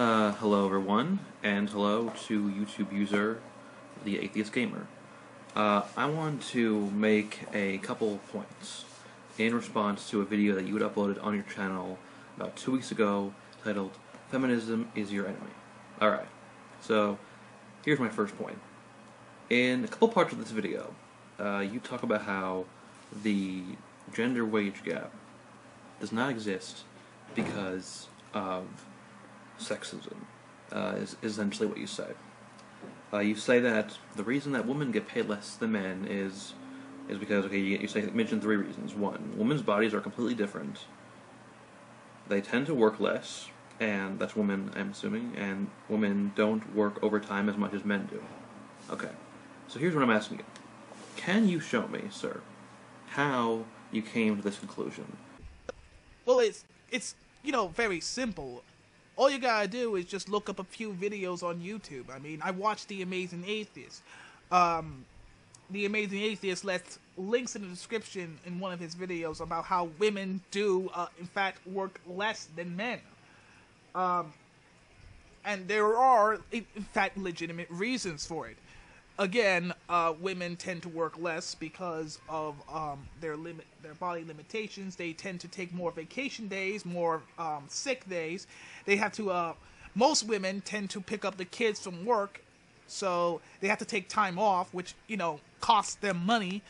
Uh, hello everyone, and hello to YouTube user, the Atheist Gamer. Uh, I want to make a couple points in response to a video that you had uploaded on your channel about two weeks ago titled Feminism is Your Enemy. Alright, so here's my first point. In a couple parts of this video, uh, you talk about how the gender wage gap does not exist because of sexism, uh, is, essentially what you say. Uh, you say that the reason that women get paid less than men is is because okay, you, you say mention three reasons. One, women's bodies are completely different. They tend to work less, and that's women, I'm assuming, and women don't work overtime as much as men do. Okay, so here's what I'm asking you: Can you show me, sir, how you came to this conclusion? Well, it's it's you know very simple. All you gotta do is just look up a few videos on YouTube. I mean, I watched The Amazing Atheist. Um, the Amazing Atheist left links in the description in one of his videos about how women do, uh, in fact, work less than men. Um, and there are, in fact, legitimate reasons for it. Again, uh, women tend to work less because of um, their limit, their body limitations. They tend to take more vacation days, more um, sick days. They have to. Uh, most women tend to pick up the kids from work, so they have to take time off, which you know costs them money.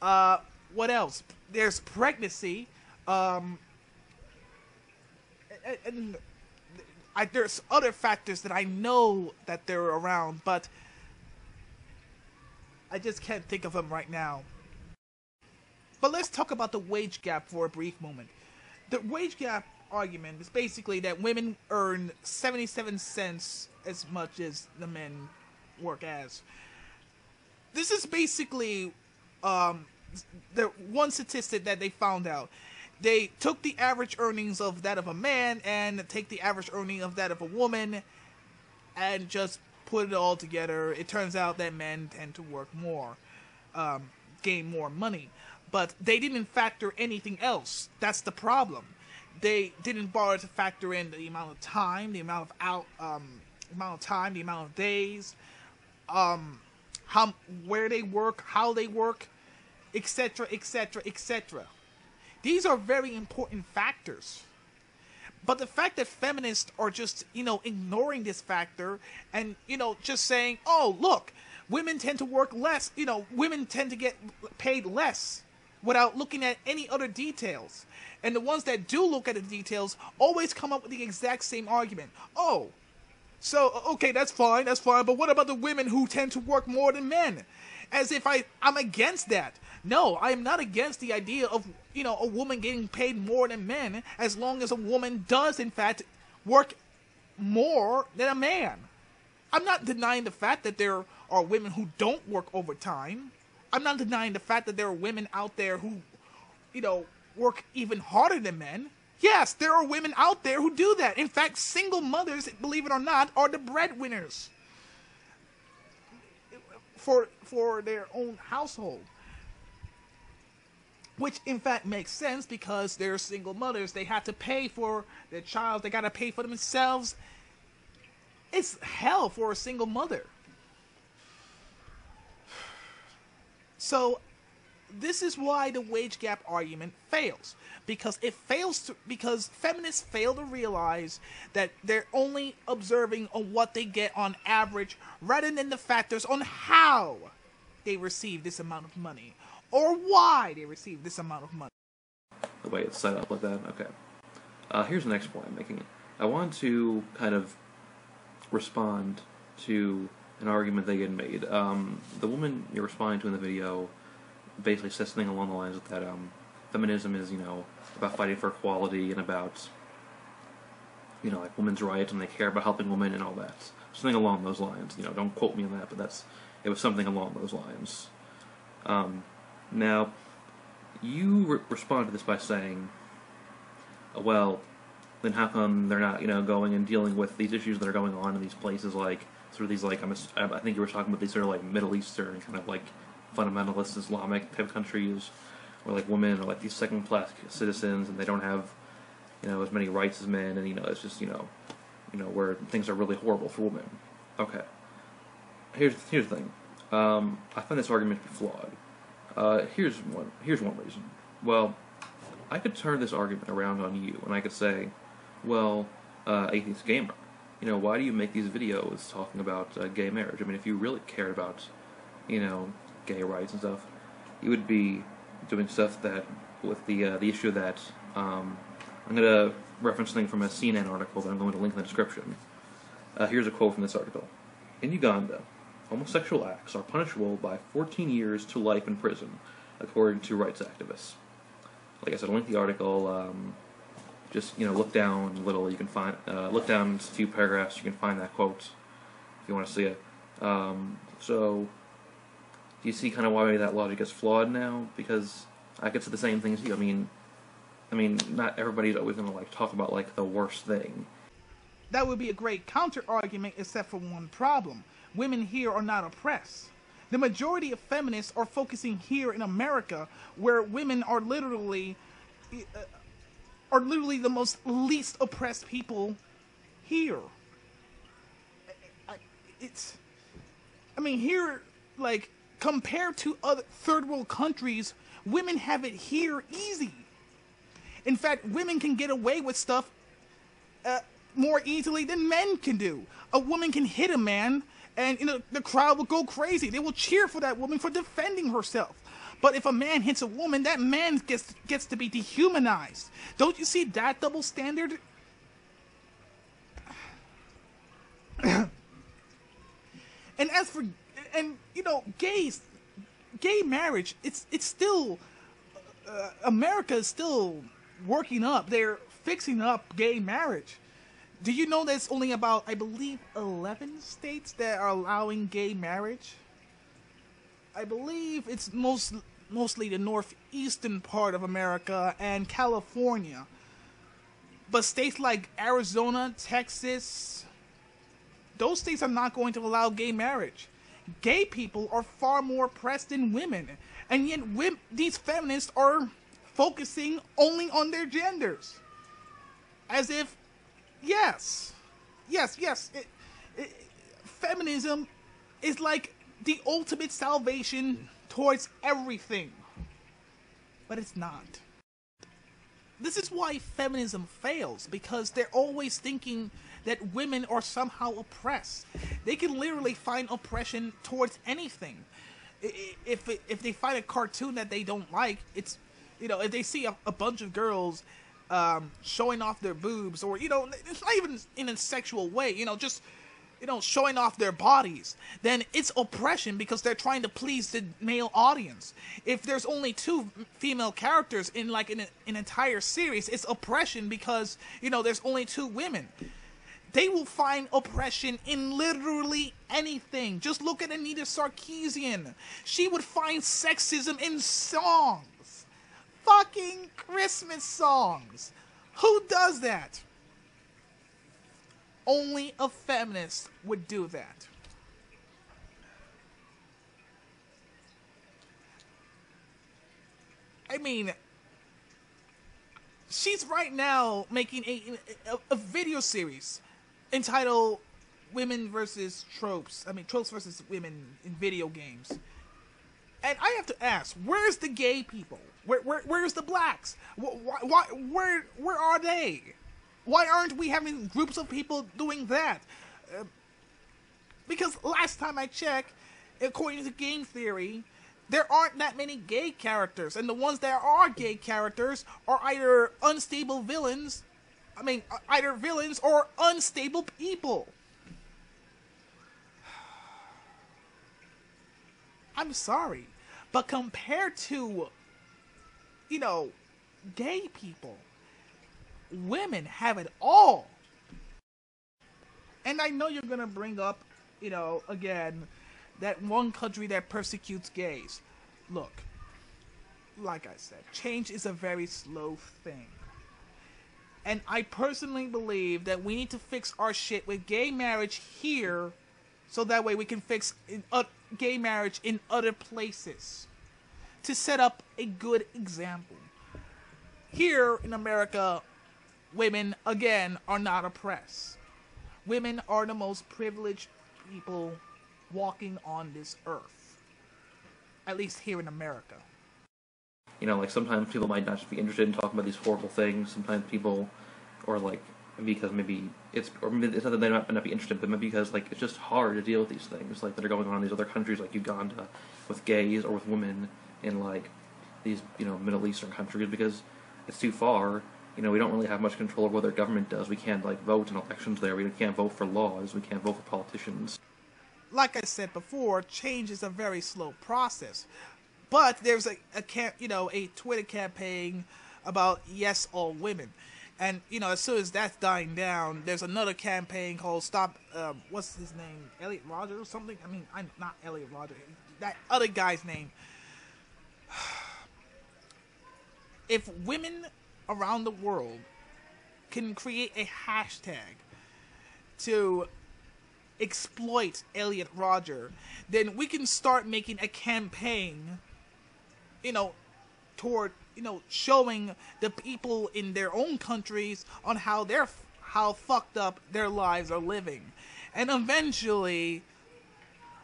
Uh, what else? There's pregnancy. Um, and, and I, there's other factors that I know that they're around, but I just can't think of them right now. But let's talk about the wage gap for a brief moment. The wage gap argument is basically that women earn 77 cents as much as the men work as. This is basically um, the one statistic that they found out. They took the average earnings of that of a man and take the average earning of that of a woman and just put it all together. It turns out that men tend to work more, um, gain more money. But they didn't factor anything else. That's the problem. They didn't bother to factor in the amount of time, the amount of out, um, amount of time, the amount of days, um, how, where they work, how they work, etc., etc., etc. These are very important factors. But the fact that feminists are just, you know, ignoring this factor and, you know, just saying, oh, look, women tend to work less, you know, women tend to get paid less without looking at any other details. And the ones that do look at the details always come up with the exact same argument. Oh, so okay, that's fine, that's fine, but what about the women who tend to work more than men? As if I I'm against that. No, I am not against the idea of, you know, a woman getting paid more than men as long as a woman does in fact work more than a man. I'm not denying the fact that there are women who don't work overtime. I'm not denying the fact that there are women out there who, you know, work even harder than men. Yes, there are women out there who do that. In fact, single mothers, believe it or not, are the breadwinners for for their own household. Which in fact makes sense because they're single mothers. They have to pay for their child. They got to pay for themselves. It's hell for a single mother. So this is why the wage gap argument fails because it fails to because feminists fail to realize that they're only observing on what they get on average rather than the factors on how they receive this amount of money or why they receive this amount of money The way it's set up like that. Okay. Uh, here's the next point I'm making. I want to kind of respond to an argument they get made. Um, the woman you're responding to in the video basically says something along the lines that um, feminism is, you know, about fighting for equality and about, you know, like women's rights and they care about helping women and all that. Something along those lines. You know, don't quote me on that, but that's it was something along those lines. Um, now, you re- respond to this by saying, well, then how come they're not, you know, going and dealing with these issues that are going on in these places like through these like I'm, ass- I think you were talking about these sort of like Middle Eastern kind of like fundamentalist Islamic type countries where like women are like these second class citizens and they don't have you know as many rights as men and you know it's just you know you know, where things are really horrible for women. Okay. Here's here's the thing. Um, I find this argument to be flawed. Uh, here's one. Here's one reason. Well, I could turn this argument around on you, and I could say, well, uh, atheist gamer, you know, why do you make these videos talking about uh, gay marriage? I mean, if you really cared about, you know, gay rights and stuff, you would be doing stuff that with the uh, the issue that um, I'm going to reference something from a CNN article that I'm going to link in the description. Uh, here's a quote from this article. In Uganda, homosexual acts are punishable by 14 years to life in prison, according to rights activists. Like I said, I'll link the article. Um, just you know, look down a little. You can find uh, look down a few paragraphs. You can find that quote if you want to see it. Um, so, do you see kind of why that logic is flawed now? Because I could say the same thing as you. I mean, I mean, not everybody's always going to like talk about like the worst thing. That would be a great counter argument, except for one problem: women here are not oppressed. The majority of feminists are focusing here in America, where women are literally uh, are literally the most least oppressed people here. It's, I mean, here, like compared to other third world countries, women have it here easy. In fact, women can get away with stuff uh, more easily than men can do. A woman can hit a man, and you know the crowd will go crazy. They will cheer for that woman for defending herself. But if a man hits a woman, that man gets gets to be dehumanized. Don't you see that double standard? and as for and you know gays gay marriage it's it's still uh, america is still working up. They're fixing up gay marriage. Do you know there's only about i believe 11 states that are allowing gay marriage? I believe it's most mostly the northeastern part of america and california. But states like arizona texas those states are not going to allow gay marriage gay people are far more oppressed than women, and yet these feminists are focusing only on their genders, as if, yes, yes, yes, it, it, feminism is like the ultimate salvation towards everything, but it's not. This is why feminism fails because they're always thinking that women are somehow oppressed. They can literally find oppression towards anything. If if they find a cartoon that they don't like, it's you know if they see a, a bunch of girls um, showing off their boobs, or you know it's not even in a sexual way, you know just you know showing off their bodies, then it's oppression because they're trying to please the male audience. If there's only two female characters in like an, an entire series, it's oppression because you know there's only two women. They will find oppression in literally anything. Just look at Anita Sarkeesian. She would find sexism in songs. Fucking Christmas songs. Who does that? Only a feminist would do that. I mean, she's right now making a, a, a video series entitled "Women versus Tropes." I mean, tropes versus women in video games. And I have to ask, where's the gay people? Where, where where's the blacks? Why, why, where, where are they? Why aren't we having groups of people doing that? Uh, because last time I checked, according to game theory, there aren't that many gay characters, and the ones that are gay characters are either unstable villains I mean, uh, either villains or unstable people. I'm sorry, but compared to, you know, gay people, women have it all. And I know you're gonna bring up, you know, again, that one country that persecutes gays. Look, like I said, change is a very slow thing. And I personally believe that we need to fix our shit with gay marriage here so that way we can fix uh, gay marriage in other places to set up a good example. Here in America, women, again, are not oppressed. women are the most privileged people walking on this earth. At least here in America. You know, like sometimes people might not just be interested in talking about these horrible things. Sometimes people, or like because maybe it's or maybe it's not that they might not be interested, but maybe because like it's just hard to deal with these things like that are going on in these other countries like Uganda with gays or with women in like these you know Middle Eastern countries because it's too far. You know, we don't really have much control over what their government does. We can't like vote in elections there. We can't vote for laws. We can't vote for politicians. Like I said before, change is a very slow process. But there's a, a camp, you know, a Twitter campaign about yes all women. And you know, as soon as that's dying down, there's another campaign called "Stop." Um, what's his name? Elliot Rogers or something? I mean, I'm not Elliot Rogers. That other guy's name. if women around the world can create a hashtag to exploit Elliot Rodger, then we can start making a campaign, you know, toward you know showing the people in their own countries on how they're how fucked up their lives are living, and eventually,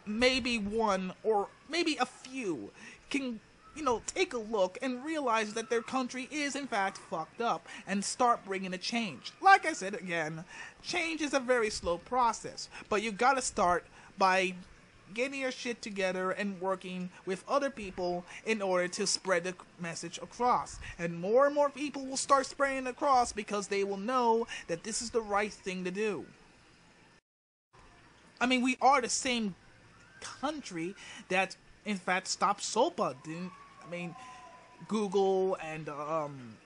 maybe one or maybe a few can you know, take a look and realize that their country is in fact fucked up and start bringing a change. Like I said again, change is a very slow process, but you gotta start by getting your shit together and working with other people in order to spread the message across. And more and more people will start spreading across because they will know that this is the right thing to do. I mean, we are the same country that in fact stopped SOPA. Didn't I mean Google and um,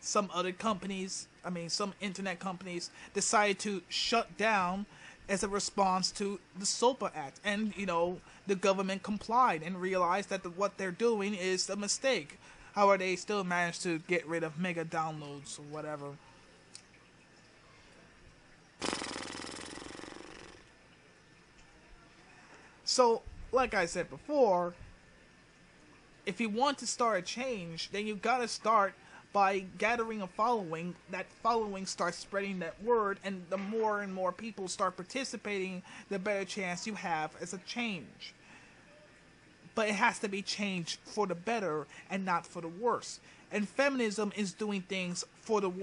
some other companies, I mean some internet companies decided to shut down as a response to the SOPA Act. And, you know, the government complied and realized that the, what they're doing is a mistake. However, they still managed to get rid of mega downloads or whatever. So, like I said before, if you want to start a change, then you've gotta start by gathering a following, that following starts spreading that word, and the more and more people start participating, the better chance you have as a change. But it has to be changed for the better and not for the worse. And feminism is doing things for the